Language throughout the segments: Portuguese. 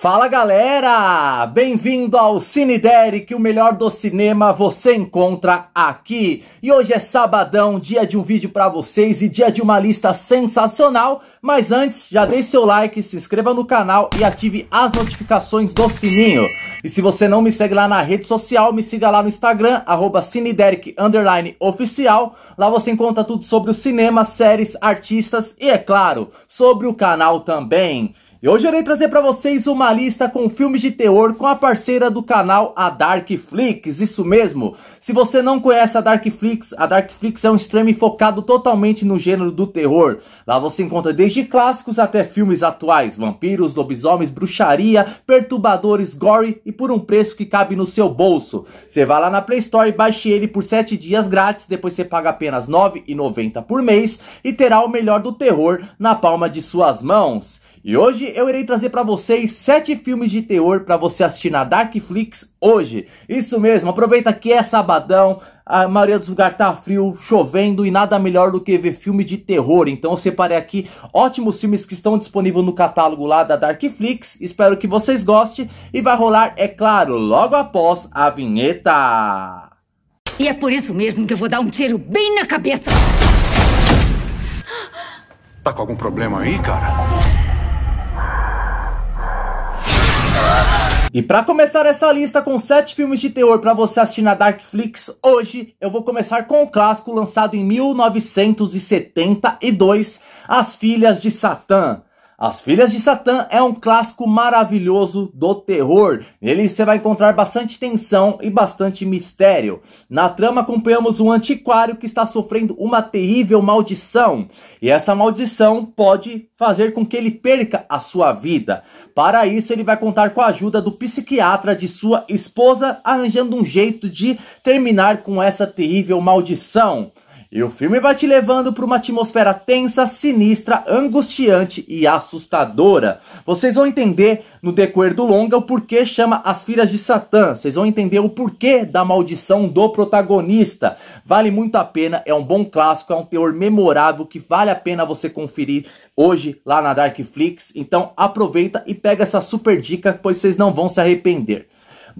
Fala galera! Bem-vindo ao Cine Derek, o melhor do cinema você encontra aqui. E hoje é sabadão, dia de um vídeo para vocês e dia de uma lista sensacional. Mas antes, já deixe seu like, se inscreva no canal e ative as notificações do sininho. E se você não me segue lá na rede social, me siga lá no Instagram, arroba oficial. Lá você encontra tudo sobre o cinema, séries, artistas e, é claro, sobre o canal também. E hoje eu irei trazer para vocês uma lista com filmes de terror com a parceira do canal, a Darkflix, isso mesmo. Se você não conhece a Darkflix, a Darkflix é um stream focado totalmente no gênero do terror. Lá você encontra desde clássicos até filmes atuais, vampiros, lobisomens, bruxaria, perturbadores, gore e por um preço que cabe no seu bolso. Você vai lá na Play Store e baixe ele por 7 dias grátis, depois você paga apenas R$ 9,90 por mês e terá o melhor do terror na palma de suas mãos. E hoje eu irei trazer para vocês sete filmes de terror para você assistir na Darkflix hoje. Isso mesmo, aproveita que é sabadão, a maioria dos lugares tá frio, chovendo e nada melhor do que ver filme de terror. Então eu separei aqui ótimos filmes que estão disponíveis no catálogo lá da Darkflix. Espero que vocês gostem e vai rolar, é claro, logo após a vinheta. E é por isso mesmo que eu vou dar um tiro bem na cabeça. Tá com algum problema aí, cara? E para começar essa lista com 7 filmes de terror para você assistir na Darkflix, hoje eu vou começar com o um clássico lançado em 1972, As Filhas de Satã. As Filhas de Satã é um clássico maravilhoso do terror. Nele você vai encontrar bastante tensão e bastante mistério. Na trama acompanhamos um antiquário que está sofrendo uma terrível maldição. E essa maldição pode fazer com que ele perca a sua vida. Para isso ele vai contar com a ajuda do psiquiatra de sua esposa, arranjando um jeito de terminar com essa terrível maldição. E o filme vai te levando para uma atmosfera tensa, sinistra, angustiante e assustadora. Vocês vão entender no decorrer do longa o porquê chama As Filhas de Satã. Vocês vão entender o porquê da maldição do protagonista. Vale muito a pena, é um bom clássico, é um terror memorável que vale a pena você conferir hoje lá na Darkflix. Então aproveita e pega essa super dica, pois vocês não vão se arrepender.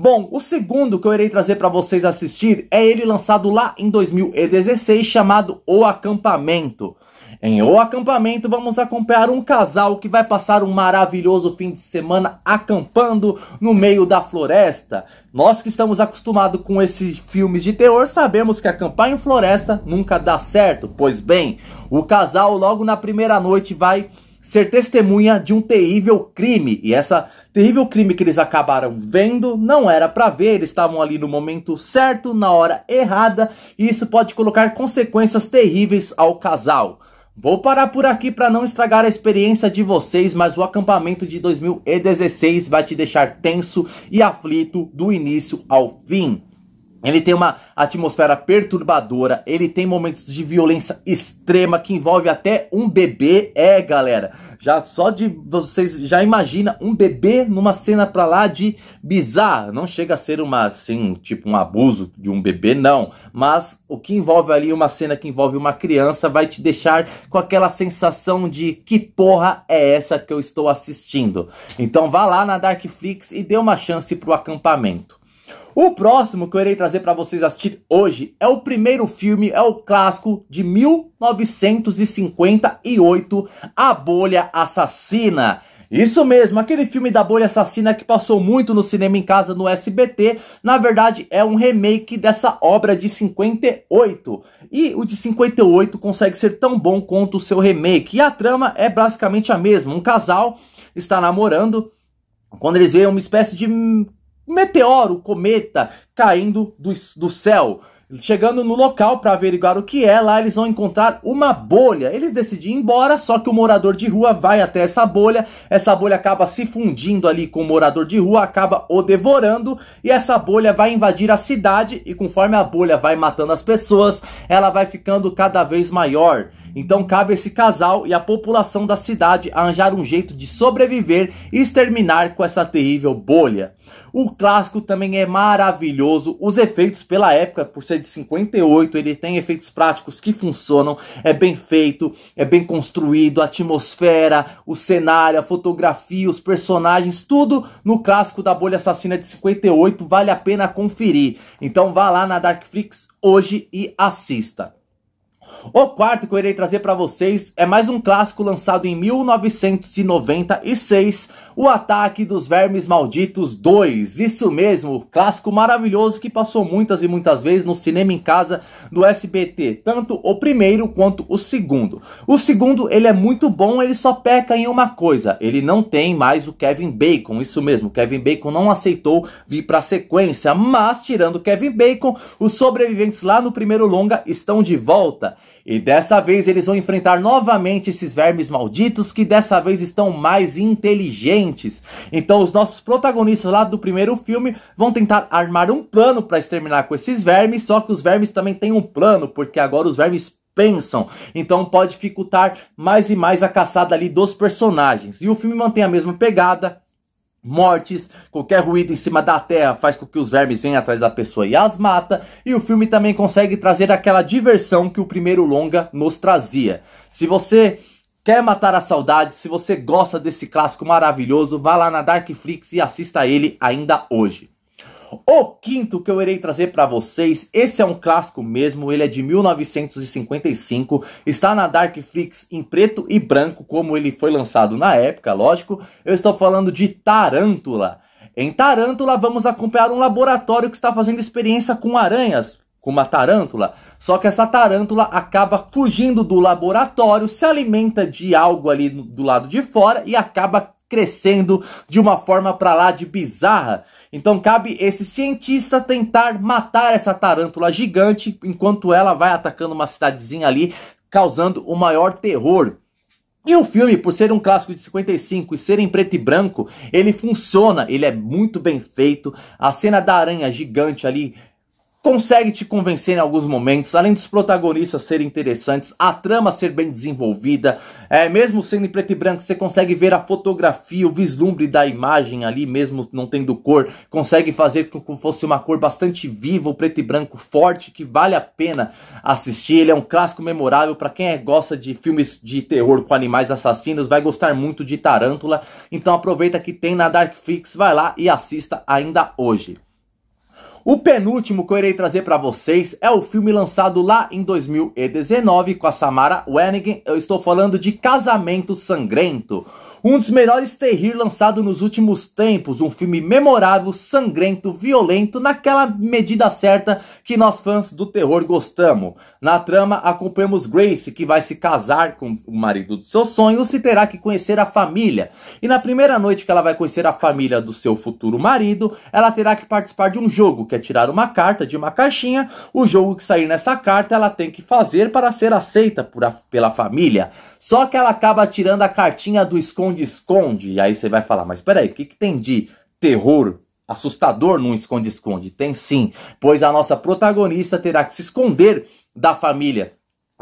Bom, o segundo que eu irei trazer para vocês assistir é ele lançado lá em 2016, chamado O Acampamento. Em O Acampamento, vamos acompanhar um casal que vai passar um maravilhoso fim de semana acampando no meio da floresta. Nós que estamos acostumados com esses filmes de terror sabemos que acampar em floresta nunca dá certo. Pois bem, o casal logo na primeira noite vai ser testemunha de um terrível crime e essa terrível crime que eles acabaram vendo não era para ver, eles estavam ali no momento certo, na hora errada, e isso pode colocar consequências terríveis ao casal. Vou parar por aqui para não estragar a experiência de vocês, mas o acampamento de 2016 vai te deixar tenso e aflito do início ao fim. Ele tem uma atmosfera perturbadora, ele tem momentos de violência extrema que envolve até um bebê. É, galera, já só de vocês já imagina um bebê numa cena pra lá de bizarra. Não chega a ser uma assim, tipo um abuso de um bebê, não, mas o que envolve ali uma cena que envolve uma criança vai te deixar com aquela sensação de que porra é essa que eu estou assistindo. Então vá lá na Darkflix e dê uma chance pro acampamento. O próximo que eu irei trazer para vocês assistir hoje é o primeiro filme, é o clássico de 1958, A Bolha Assassina. Isso mesmo, aquele filme da bolha assassina que passou muito no cinema em casa no SBT, na verdade é um remake dessa obra de 58. E o de 58 consegue ser tão bom quanto o seu remake. E a trama é basicamente a mesma. Um casal está namorando quando eles veem uma espécie de meteoro, cometa caindo do, do céu. Chegando no local para averiguar o que é, lá eles vão encontrar uma bolha. Eles decidem ir embora, só que o morador de rua vai até essa bolha. Essa bolha acaba se fundindo ali com o morador de rua, acaba o devorando. E essa bolha vai invadir a cidade. E conforme a bolha vai matando as pessoas, ela vai ficando cada vez maior. Então cabe esse casal e a população da cidade arranjar um jeito de sobreviver e exterminar com essa terrível bolha. O clássico também é maravilhoso, os efeitos pela época, por ser de 58, ele tem efeitos práticos que funcionam, é bem feito, é bem construído, a atmosfera, o cenário, a fotografia, os personagens, tudo no clássico da Bolha Assassina de 58 vale a pena conferir. Então vá lá na Darkflix hoje e assista. O quarto que eu irei trazer para vocês é mais um clássico lançado em 1996, O Ataque dos Vermes Malditos 2. Isso mesmo, clássico maravilhoso que passou muitas e muitas vezes no cinema em casa do SBT, tanto o primeiro quanto o segundo. O segundo, ele é muito bom, ele só peca em uma coisa, ele não tem mais o Kevin Bacon, isso mesmo, Kevin Bacon não aceitou vir para a sequência, mas tirando Kevin Bacon, os sobreviventes lá no primeiro longa estão de volta. E dessa vez eles vão enfrentar novamente esses vermes malditos que dessa vez estão mais inteligentes. Então os nossos protagonistas lá do primeiro filme vão tentar armar um plano para exterminar com esses vermes, só que os vermes também têm um plano, porque agora os vermes pensam. Então pode dificultar mais e mais a caçada ali dos personagens. E o filme mantém a mesma pegada, mortes, qualquer ruído em cima da terra faz com que os vermes venham atrás da pessoa e as mata, e o filme também consegue trazer aquela diversão que o primeiro longa nos trazia. Se você quer matar a saudade, se você gosta desse clássico maravilhoso, vá lá na Darkflix e assista ele ainda hoje. O quinto que eu irei trazer para vocês, esse é um clássico mesmo, ele é de 1955, está na Darkflix em preto e branco, como ele foi lançado na época, lógico. Eu estou falando de Tarântula. Em Tarântula, vamos acompanhar um laboratório que está fazendo experiência com aranhas, com uma tarântula. Só que essa tarântula acaba fugindo do laboratório, se alimenta de algo ali do lado de fora e acaba crescendo de uma forma para lá de bizarra. Então cabe esse cientista tentar matar essa tarântula gigante enquanto ela vai atacando uma cidadezinha ali, causando o maior terror. E o filme, por ser um clássico de 55 e ser em preto e branco, ele funciona, ele é muito bem feito. A cena da aranha gigante ali consegue te convencer em alguns momentos, além dos protagonistas serem interessantes, a trama ser bem desenvolvida, é, mesmo sendo em preto e branco, você consegue ver a fotografia, o vislumbre da imagem ali, mesmo não tendo cor, consegue fazer com que fosse uma cor bastante viva, o preto e branco forte, que vale a pena assistir, ele é um clássico memorável para quem é, gosta de filmes de terror com animais assassinos, vai gostar muito de Tarântula, então aproveita que tem na Darkflix, vai lá e assista ainda hoje. O penúltimo que eu irei trazer para vocês é o filme lançado lá em 2019 com a Samara Wennigan. Eu estou falando de Casamento Sangrento. Um dos melhores terrir lançado nos últimos tempos, um filme memorável, sangrento, violento, naquela medida certa que nós fãs do terror gostamos. Na trama, acompanhamos Grace, que vai se casar com o marido dos seus sonhos e terá que conhecer a família. E na primeira noite que ela vai conhecer a família do seu futuro marido, ela terá que participar de um jogo, que é tirar uma carta de uma caixinha. O jogo que sair nessa carta, ela tem que fazer para ser aceita a, pela família. Só que ela acaba tirando a cartinha do esconde-esconde. E aí você vai falar, mas peraí, o que, que tem de terror assustador num esconde-esconde? Tem sim, pois a nossa protagonista terá que se esconder da família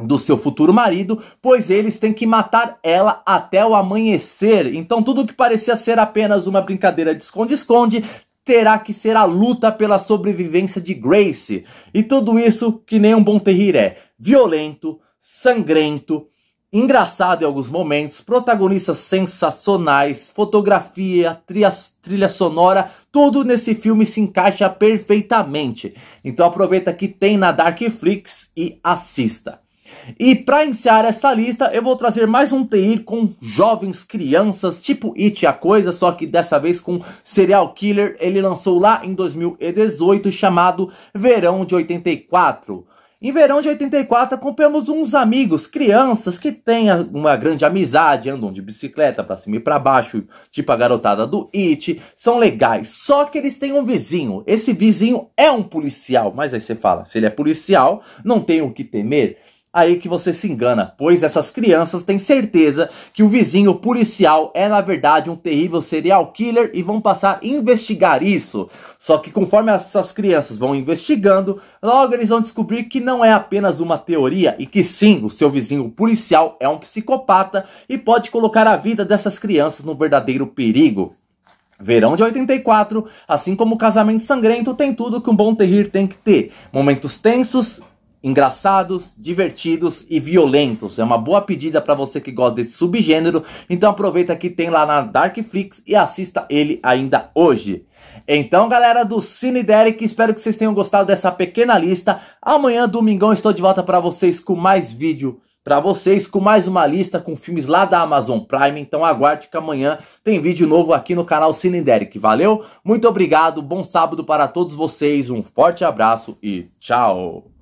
do seu futuro marido, pois eles têm que matar ela até o amanhecer. Então tudo que parecia ser apenas uma brincadeira de esconde-esconde terá que ser a luta pela sobrevivência de Grace. E tudo isso que nem um bom terrir é violento, sangrento, engraçado em alguns momentos, protagonistas sensacionais, fotografia, trilha, trilha sonora, tudo nesse filme se encaixa perfeitamente. Então aproveita que tem na Darkflix e assista. E para iniciar essa lista, eu vou trazer mais um TI com jovens crianças, tipo It a coisa, só que dessa vez com Serial Killer. Ele lançou lá em 2018, chamado Verão de 84. Em verão de 84, acompanhamos uns amigos, crianças, que têm uma grande amizade, andam de bicicleta para cima e para baixo, tipo a garotada do It, são legais. Só que eles têm um vizinho. Esse vizinho é um policial, mas aí você fala, se ele é policial, não tem o que temer. Aí que você se engana, pois essas crianças têm certeza que o vizinho policial é na verdade um terrível serial killer e vão passar a investigar isso. Só que conforme essas crianças vão investigando, logo eles vão descobrir que não é apenas uma teoria e que sim, o seu vizinho policial é um psicopata e pode colocar a vida dessas crianças no verdadeiro perigo. Verão de 84, assim como o Casamento Sangrento, tem tudo que um bom terrir tem que ter. Momentos tensos, engraçados, divertidos e violentos. É uma boa pedida para você que gosta desse subgênero. Então aproveita que tem lá na Darkflix e assista ele ainda hoje. Então, galera do Cine Derek, espero que vocês tenham gostado dessa pequena lista. Amanhã, domingão, estou de volta para vocês com mais vídeo para vocês com mais uma lista com filmes lá da Amazon Prime. Então aguarde que amanhã tem vídeo novo aqui no canal Cine Derek. Valeu? Muito obrigado, bom sábado para todos vocês, um forte abraço e tchau!